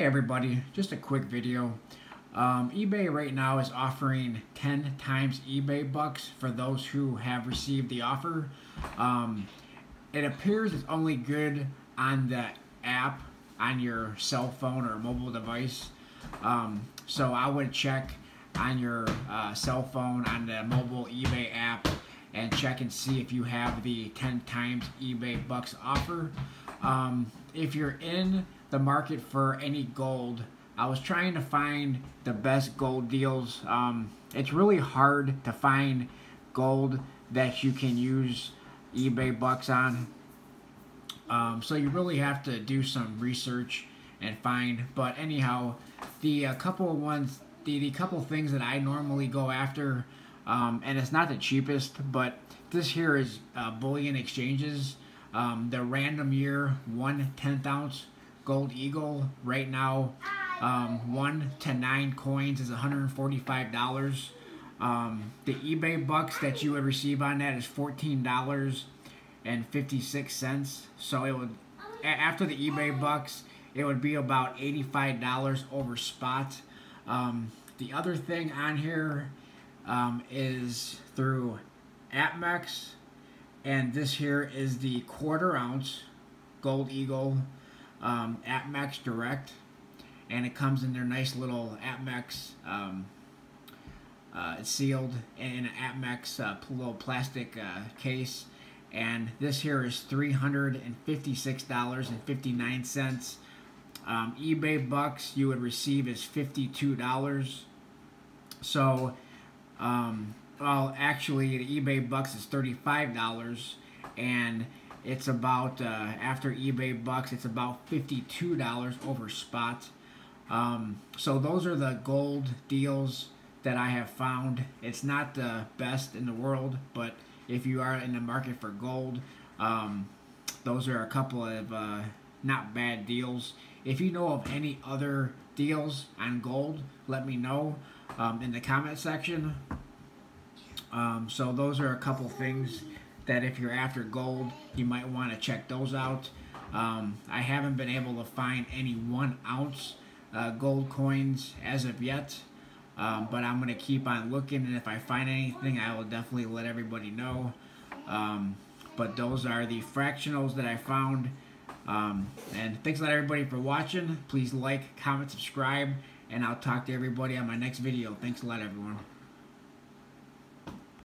Hey everybody, just a quick video. Um, eBay right now is offering 10 times eBay bucks for those who have received the offer. Um, it appears it's only good on the app on your cell phone or mobile device. Um, so I would check on your uh, cell phone on the mobile eBay app and check and see if you have the 10 times eBay bucks offer. Um, if you're in the market for any gold, I was trying to find the best gold deals. Um, it's really hard to find gold that you can use eBay bucks on. Um, so you really have to do some research and find. But anyhow, the uh, couple of ones, the, the couple things that I normally go after, um, and it's not the cheapest, but this here is uh, bullion exchanges. Um, the random year one tenth ounce gold eagle right now um, one to nine coins is $145 um, the ebay bucks that you would receive on that is $14.56 so it would after the ebay bucks it would be about $85 over spot. Um, the other thing on here um, is through APMEX and this here is the quarter ounce gold eagle um, APMEX Direct, and it comes in their nice little APMEX. Um, uh, it's sealed in an APMEX uh, little plastic uh, case, and this here is three hundred and fifty-six dollars and fifty-nine cents. Um, eBay bucks you would receive is fifty-two dollars. So, um, well, actually, the eBay bucks is thirty-five dollars, and it's about uh, after eBay bucks. It's about fifty-two dollars over spot. Um, so those are the gold deals that I have found. It's not the best in the world, but if you are in the market for gold, um, those are a couple of uh, not bad deals. If you know of any other deals on gold, let me know um, in the comment section. Um, so those are a couple things that if you're after gold, you might want to check those out. Um, I haven't been able to find any one ounce uh, gold coins as of yet, um, but I'm going to keep on looking, and if I find anything, I will definitely let everybody know. Um, but those are the fractionals that I found. Um, and thanks a lot everybody for watching. Please like, comment, subscribe, and I'll talk to everybody on my next video. Thanks a lot everyone.